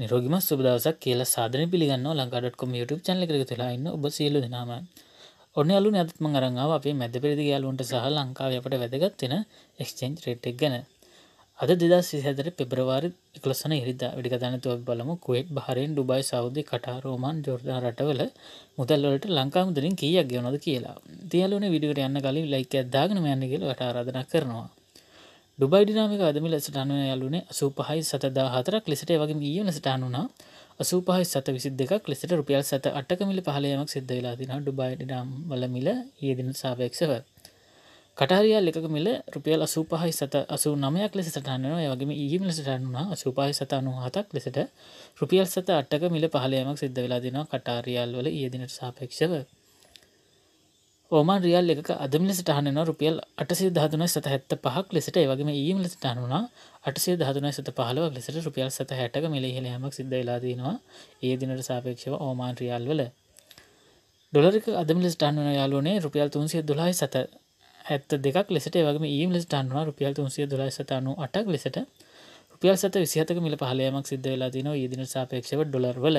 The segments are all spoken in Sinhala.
නිරෝගිම සුබදවසක් කියලා සාධන පිළිගන්න ලංකාඩටකොම YouTube චැනල එකක තුලා ඉන්න ඔබ සියලු දෙනාම. ඔන්න අලු නැත්ම අරංාව අපේ මැද පෙරදි යාලුන්ට සහ ලංකාව අපට වැදගත්වෙන එක්ස්චේන්ජ් රේට්ක් ගැන. අද දෙදා සිහතර පෙබ්‍රවාරි එකලසන ඉරිද. වැඩිකතන තුව බලමු Kuwait Bahrain Dubai Saudi Qatar Roman Jordan රටවල මුදල්ලට ලංකා මුදලින් කියක් ගෙවනොද කියලා. තියලුන විඩියට යන්න කලින් ලයික අදාගනම යන්නගල වට ආරාධන කරනවා. ඩුබයි ඩිනාමික අදමි ලෙසටනුව යාලුනේ අසූපහයි සතදා හතරක් ලෙසට වගේ ඊය ලෙසටානුනා අසූපහයි සත විසි දෙකක් ලෙසට රුපියල් සත අටක මිල පහලයමක් සිද්ධ වෙලා තින ඩුබයි ඩිනම් වල මිල ඒදින සාපේක්ෂව. කටාරියල් එකක මිල රුපියල් අසූපහයි සත අසු නමයක් ලෙස සටහනවා යවගේම ඊම ලෙසටන්නා අසූපහි සත අනු හතක් ලෙසට රුපියල් සත අටක මිල පහලයමක් සිද්ධ වෙලා දිනවා කටාරියල් වල ඒදිනට සාපේක්ෂව. ඕමන් රියල් එක අදම ලෙසට හනන රුපියල් අටසේ දහතුන සත හැත්ත පහක් ලෙසට ඒවගේම ඊම ලෙසට අනුනා අටසේ දහතුන සත පහලව ලෙසට රුපියල් සත හැටක මෙලෙහෙලයමක් සිද්ධ වෙලාදීනවා ඒ දිනට සාපේක්ෂව ඕමාන් රියල් වල. ඩොලරික අදම ලෙසට අන්වන යාලුවනේ රුපියල් තුන්සිය දුලායි සත ඇත්ත දෙක් ලෙසට වගේ ඊම ලෙසට අන්නවා රුපියල් තුන්සිය දුලයි සත අනු අටක් ලෙසට. රුපියල් සත විසිහතක මිල පහලයමක් සිද්ධ වෙලා දිනවා ඒ දින සාපේක්ෂව ඩොලර් වල.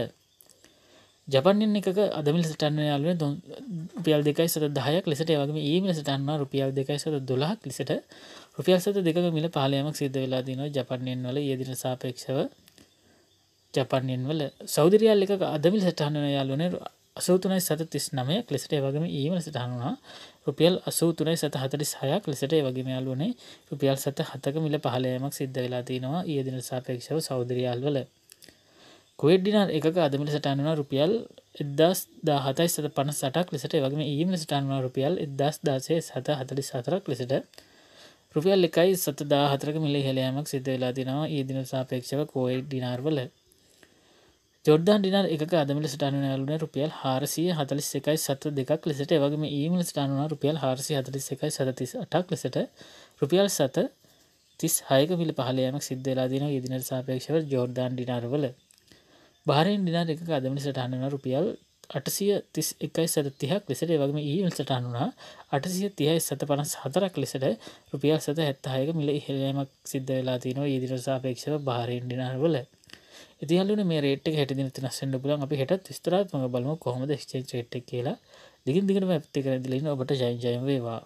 ජපන්ෙන් එකක අදමිල් සටන්න යාලුව රුපියල් දෙකයි සත දහයක් ලෙසට වගේ ඒමිල සටන්වා රුපියල් දෙකයි සත දොලහක් ලෙසට. රුපියල් සත දෙක මිල පාලයමක් සිද්ධ වෙලා දිනවා ජපන්යෙන් වල ඒදින සාපේක්ෂව ජපන්යෙන් වල සෞදරයාල් එක අදමිල් සටහන්න යාලුවන අසූතුනයි සත තිස් නමයක් ලෙසට. වගේම ඊමල සටහනුවා රුපියල් අසූතුනයි සත හතලි සහයක් ලෙසට. වගේම යාලුවනේ රුපියල් සත හතක මිල පහලයමක් සිද්ධ වෙලා තිනවා ඒදින සාපේක්ෂව සෞදරයාල් වල කුවඩ්ඩින එක අදමිල සටන්වන රුපියල් එදස් දාහතයි සත පන සටක් ලෙසට වගේ ඊම සටන්වන රුපියල් එදස් දාසේ සත හතලි සතරක් ලෙසට රුපියල් එකයි සත දාහතරක මිල හෙළයමක් සිද්ධ වෙලා තිනවා. ඒ දින සාපේක්ෂව කෝයි ඩිනාර්වල ජොඩ්ඩන් ඩිනර් එක අදමිල සටනුවන යාලුන රුපියල් හාරසිය හතලිස් එකයි සත දෙකක් ලෙසට. වගේම ඊමල ස්ටානුවන රුපියල් හාරසි හතලිස් එකයි සතතිස් අටක් ලෙසට රුපියල් සත තිස් හයක මිල පහලයමක් සිද්ධලා දින ඉදිනට සාපේක්ෂව ජෝර්ධන් ඩිනාර්වල භාරයෙන් ඩිනාර එක අදමනි සටහනන රුපියල් අටසිය තිස් එකයි සත තිහක් ලෙසට වගේම ඊල් සටහනුනා අටසිය තියයි සත පනස් හතරක් ලෙසට රුපියල් සත හැත්තහයක මිල ඉහලයමක් සිද්ධ වෙලා තිනවා ඒදිර සාපේක්ෂව භාරයෙන් ඩිනාර්වල ඉතිහලුන මේ රේට හැට දින නස්සෙන්ට පුලන් අපි හෙට ස්තරාත්මක බලම කොහොමද ක්ෂේ ට් කියලා. දිගින් දිගට ඇත්ති කර දිලන්න ඔබට ජයජයම වේවා.